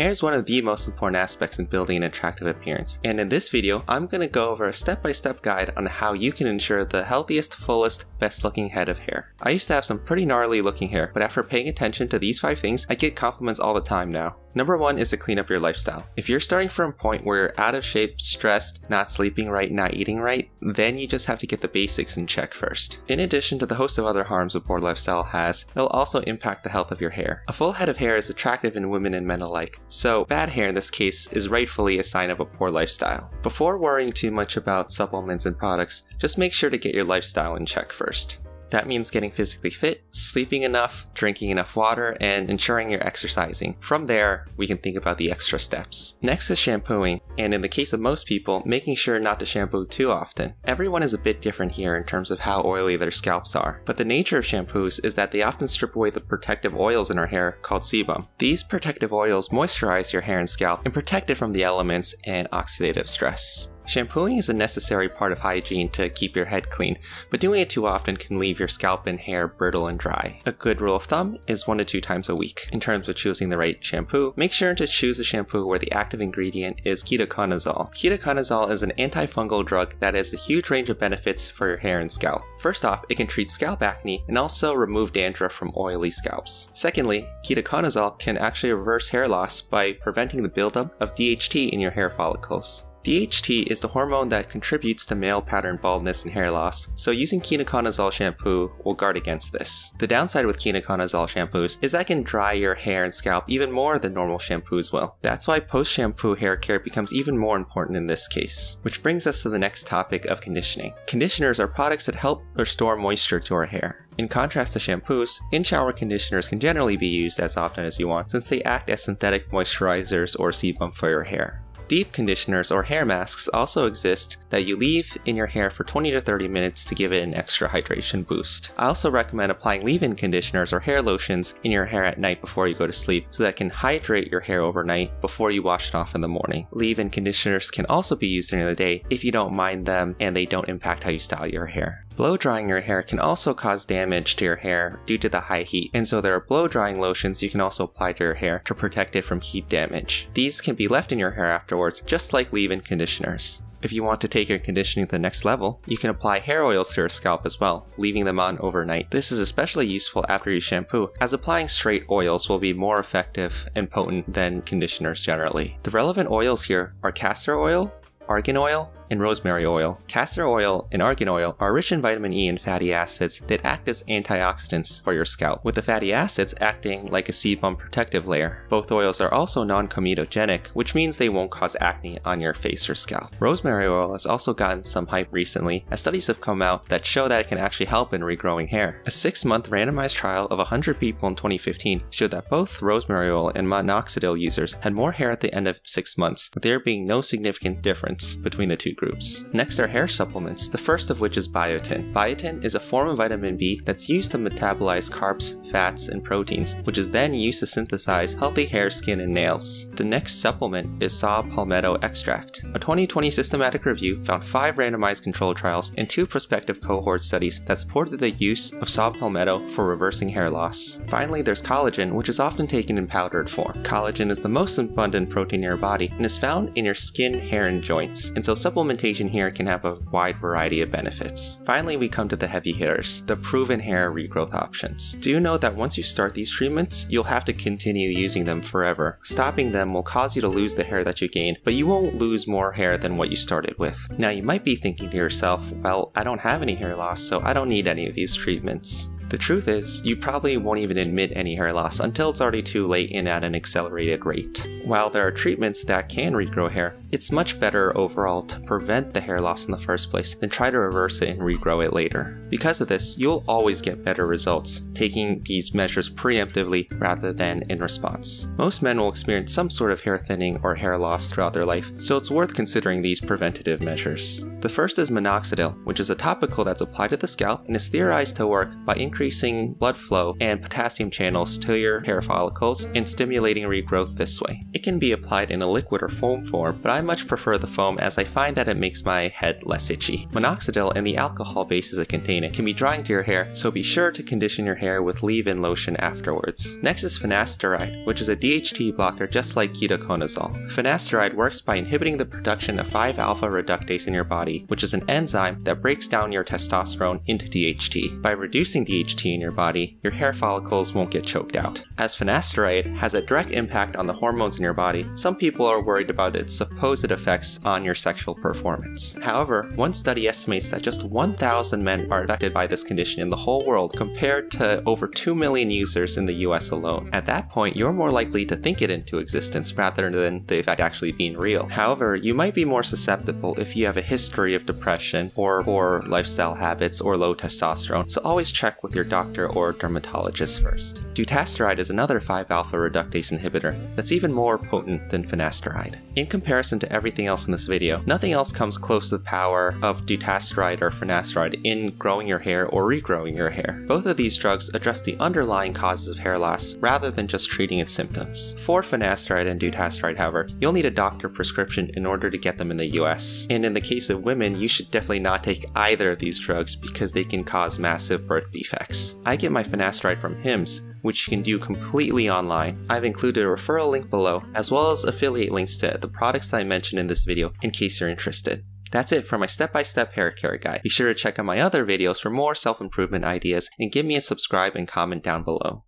Hair is one of the most important aspects in building an attractive appearance, and in this video, I'm going to go over a step-by-step -step guide on how you can ensure the healthiest, fullest, best looking head of hair. I used to have some pretty gnarly looking hair, but after paying attention to these 5 things, I get compliments all the time now. Number one is to clean up your lifestyle. If you're starting from a point where you're out of shape, stressed, not sleeping right, not eating right, then you just have to get the basics in check first. In addition to the host of other harms a poor lifestyle has, it'll also impact the health of your hair. A full head of hair is attractive in women and men alike, so bad hair in this case is rightfully a sign of a poor lifestyle. Before worrying too much about supplements and products, just make sure to get your lifestyle in check first. That means getting physically fit, sleeping enough, drinking enough water, and ensuring you're exercising. From there, we can think about the extra steps. Next is shampooing, and in the case of most people, making sure not to shampoo too often. Everyone is a bit different here in terms of how oily their scalps are, but the nature of shampoos is that they often strip away the protective oils in our hair called sebum. These protective oils moisturize your hair and scalp and protect it from the elements and oxidative stress. Shampooing is a necessary part of hygiene to keep your head clean, but doing it too often can leave your scalp and hair brittle and dry. A good rule of thumb is one to two times a week. In terms of choosing the right shampoo, make sure to choose a shampoo where the active ingredient is ketoconazole. Ketoconazole is an antifungal drug that has a huge range of benefits for your hair and scalp. First off, it can treat scalp acne and also remove dandruff from oily scalps. Secondly, ketoconazole can actually reverse hair loss by preventing the buildup of DHT in your hair follicles. DHT is the hormone that contributes to male pattern baldness and hair loss, so using ketoconazole shampoo will guard against this. The downside with ketoconazole shampoos is that it can dry your hair and scalp even more than normal shampoos will. That's why post-shampoo hair care becomes even more important in this case. Which brings us to the next topic of conditioning. Conditioners are products that help restore moisture to our hair. In contrast to shampoos, in-shower conditioners can generally be used as often as you want since they act as synthetic moisturizers or sebum for your hair. Deep conditioners or hair masks also exist that you leave in your hair for 20 to 30 minutes to give it an extra hydration boost. I also recommend applying leave-in conditioners or hair lotions in your hair at night before you go to sleep so that can hydrate your hair overnight before you wash it off in the morning. Leave-in conditioners can also be used during the day if you don't mind them and they don't impact how you style your hair. Blow drying your hair can also cause damage to your hair due to the high heat, and so there are blow drying lotions you can also apply to your hair to protect it from heat damage. These can be left in your hair afterwards, just like leave-in conditioners. If you want to take your conditioning to the next level, you can apply hair oils to your scalp as well, leaving them on overnight. This is especially useful after you shampoo, as applying straight oils will be more effective and potent than conditioners generally. The relevant oils here are castor oil, argan oil, and rosemary oil. Castor oil and argan oil are rich in vitamin E and fatty acids that act as antioxidants for your scalp, with the fatty acids acting like a sebum protective layer. Both oils are also non-comedogenic, which means they won't cause acne on your face or scalp. Rosemary oil has also gotten some hype recently, as studies have come out that show that it can actually help in regrowing hair. A six-month randomized trial of 100 people in 2015 showed that both rosemary oil and minoxidil users had more hair at the end of six months, with there being no significant difference between the two groups. Next are hair supplements, the first of which is biotin. Biotin is a form of vitamin B that's used to metabolize carbs, fats, and proteins, which is then used to synthesize healthy hair, skin, and nails. The next supplement is saw palmetto extract. A 2020 systematic review found five randomized controlled trials and two prospective cohort studies that supported the use of saw palmetto for reversing hair loss. Finally, there's collagen, which is often taken in powdered form. Collagen is the most abundant protein in your body and is found in your skin, hair, and joints, and so supplement supplementation here can have a wide variety of benefits. Finally, we come to the heavy hitters, the proven hair regrowth options. Do you know that once you start these treatments, you'll have to continue using them forever. Stopping them will cause you to lose the hair that you gained, but you won't lose more hair than what you started with. Now, you might be thinking to yourself, well, I don't have any hair loss, so I don't need any of these treatments. The truth is, you probably won't even admit any hair loss until it's already too late and at an accelerated rate. While there are treatments that can regrow hair, it's much better overall to prevent the hair loss in the first place than try to reverse it and regrow it later. Because of this, you'll always get better results, taking these measures preemptively rather than in response. Most men will experience some sort of hair thinning or hair loss throughout their life, so it's worth considering these preventative measures. The first is minoxidil, which is a topical that's applied to the scalp and is theorized to work by increasing blood flow and potassium channels to your hair follicles and stimulating regrowth this way. It can be applied in a liquid or foam form, but I much prefer the foam as I find that it makes my head less itchy. Minoxidil and the alcohol bases it contain it can be drying to your hair, so be sure to condition your hair with leave-in lotion afterwards. Next is finasteride, which is a DHT blocker just like ketoconazole. Finasteride works by inhibiting the production of 5-alpha reductase in your body, which is an enzyme that breaks down your testosterone into DHT. By reducing DHT in your body, your hair follicles won't get choked out. As finasteride has a direct impact on the hormones in your body, some people are worried about its supposed effects on your sexual performance. However, one study estimates that just 1,000 men are affected by this condition in the whole world compared to over 2 million users in the US alone. At that point, you're more likely to think it into existence rather than the effect actually being real. However, you might be more susceptible if you have a history of depression or poor lifestyle habits or low testosterone, so always check with your doctor or dermatologist first. Dutasteride is another 5-alpha reductase inhibitor that's even more potent than finasteride. In comparison to everything else in this video, nothing else comes close to the power of dutasteride or finasteride in growing your hair or regrowing your hair. Both of these drugs address the underlying causes of hair loss rather than just treating its symptoms. For finasteride and dutasteride, however, you'll need a doctor prescription in order to get them in the US. And in the case of women, you should definitely not take either of these drugs because they can cause massive birth defects. I get my finasteride from Hims, which you can do completely online. I've included a referral link below, as well as affiliate links to the products that I mentioned in this video in case you're interested. That's it for my step-by-step hair care guide. Be sure to check out my other videos for more self-improvement ideas and give me a subscribe and comment down below.